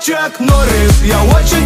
Чак Норрис, я очень